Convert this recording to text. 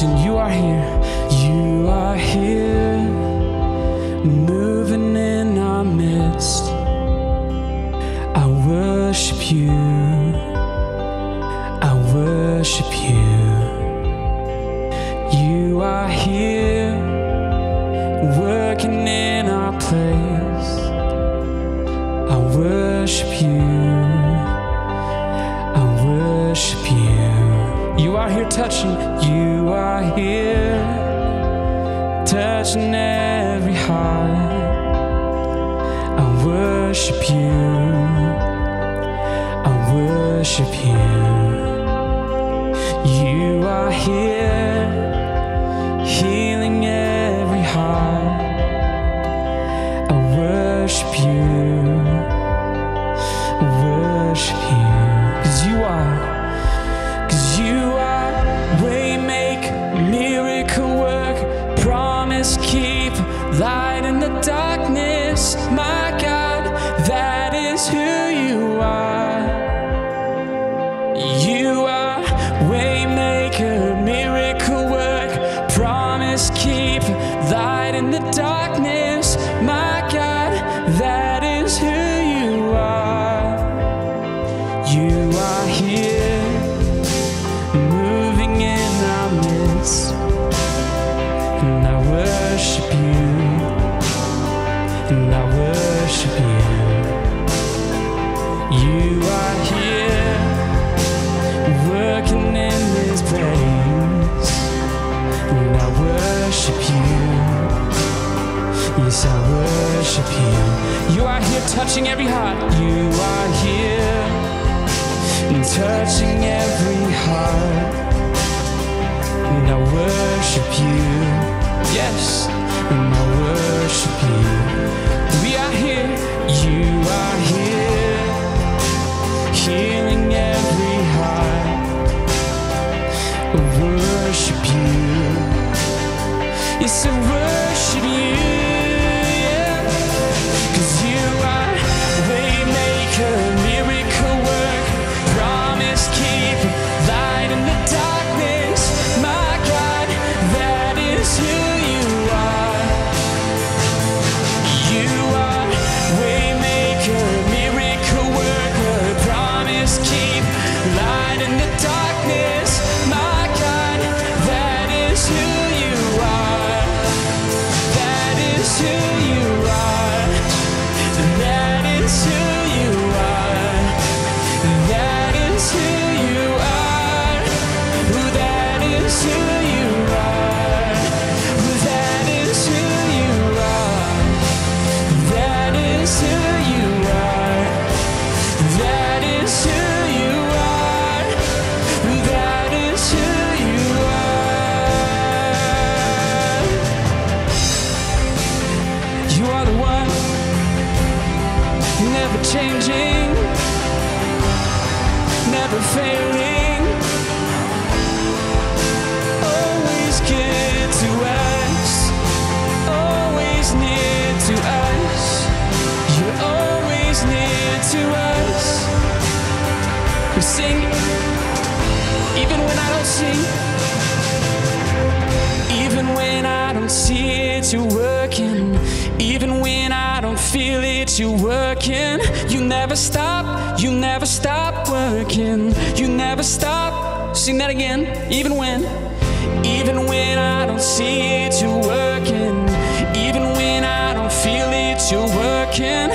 and you are here, you are here, moving in our midst. I worship you, I worship you. You are here, working in our place. I worship you, I worship you. You are here touching you are here touching every heart. I worship you. I worship you. You are here light in the darkness. My God, that is who you are. You are waymaker, miracle work, promise keep, light in the darkness. Worship you. Are here touching every heart. You are here touching every heart. And I worship you. Yes, and I worship you. We are here. You are here, healing every heart. I worship you. Yes, I worship you. Changing, never failing, always good to us, always near to us. You're always near to us. Even when I don't. See it, you're working. Even when I don't feel it, you're working. You never stop, you never stop working. You never stop. Sing that again. Even when, even when I don't see it, you're working. Even when I don't feel it, you're working.